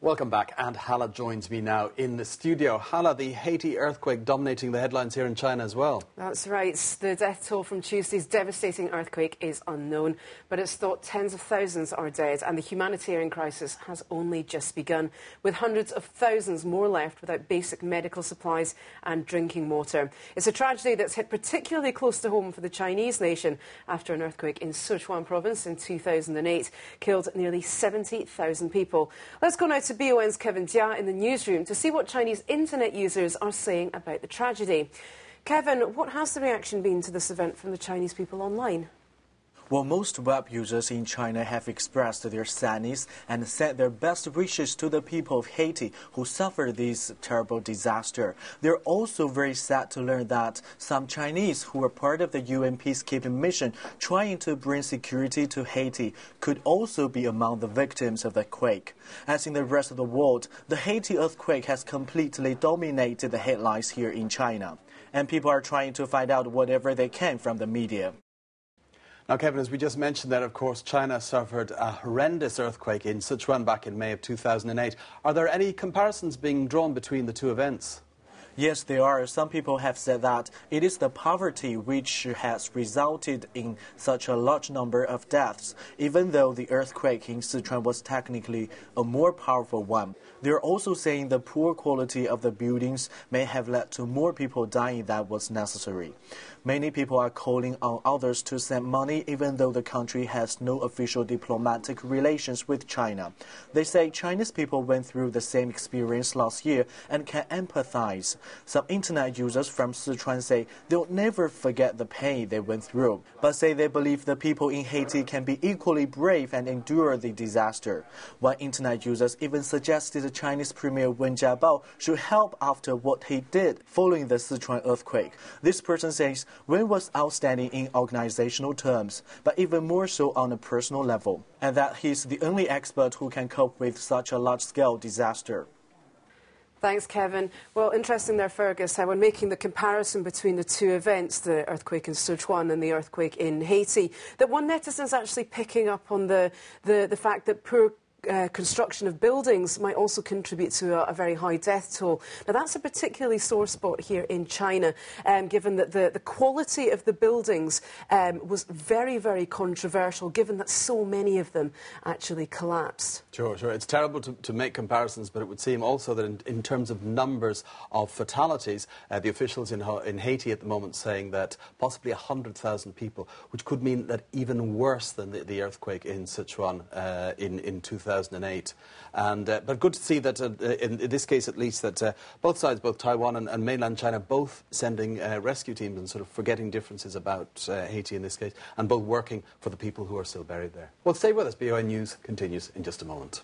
Welcome back, and Hala joins me now in the studio. Hala, the Haiti earthquake dominating the headlines here in China as well. That's right. The death toll from Tuesday's devastating earthquake is unknown, but it's thought tens of thousands are dead, and the humanitarian crisis has only just begun, with hundreds of thousands more left without basic medical supplies and drinking water. It's a tragedy that's hit particularly close to home for the Chinese nation after an earthquake in Sichuan province in 2008 killed nearly 70,000 people. Let's go now to BON's Kevin Jia in the newsroom to see what Chinese internet users are saying about the tragedy. Kevin, what has the reaction been to this event from the Chinese people online? Well, most web users in China have expressed their sadness and sent their best wishes to the people of Haiti who suffered this terrible disaster. They're also very sad to learn that some Chinese who were part of the UN peacekeeping mission trying to bring security to Haiti could also be among the victims of the quake. As in the rest of the world, the Haiti earthquake has completely dominated the headlines here in China. And people are trying to find out whatever they can from the media. Now, Kevin, as we just mentioned that, of course, China suffered a horrendous earthquake in Sichuan back in May of 2008. Are there any comparisons being drawn between the two events? Yes, there are. Some people have said that it is the poverty which has resulted in such a large number of deaths, even though the earthquake in Sichuan was technically a more powerful one. They're also saying the poor quality of the buildings may have led to more people dying than was necessary. Many people are calling on others to send money even though the country has no official diplomatic relations with China. They say Chinese people went through the same experience last year and can empathize. Some internet users from Sichuan say they'll never forget the pain they went through, but say they believe the people in Haiti can be equally brave and endure the disaster. One internet user even suggested the Chinese Premier Wen Jiabao should help after what he did following the Sichuan earthquake. This person says Wen was outstanding in organizational terms, but even more so on a personal level, and that he's the only expert who can cope with such a large-scale disaster. Thanks, Kevin. Well, interesting there, Fergus, how when making the comparison between the two events, the earthquake in Sichuan and the earthquake in Haiti, that one netizen is actually picking up on the, the, the fact that poor uh, construction of buildings might also contribute to a, a, very high death toll. Now, that's a particularly sore spot here in China, um, given that the, the quality of the buildings um, was very, very controversial, given that so many of them actually collapsed. Sure, sure. It's terrible to, to make comparisons, but it would seem also that in, in terms of numbers of fatalities, uh, the officials in, in Haiti at the moment saying that possibly 100,000 people, which could mean that even worse than the, the earthquake in Sichuan uh, in, in 2000. 2008. And, uh, but good to see that, uh, in, in, this case at least, that uh, both sides, both Taiwan and, and mainland China, both sending uh, rescue teams and sort of forgetting differences about uh, Haiti in this case, and both working for the people who are still buried there. Well, stay with us. BON News continues in just a moment.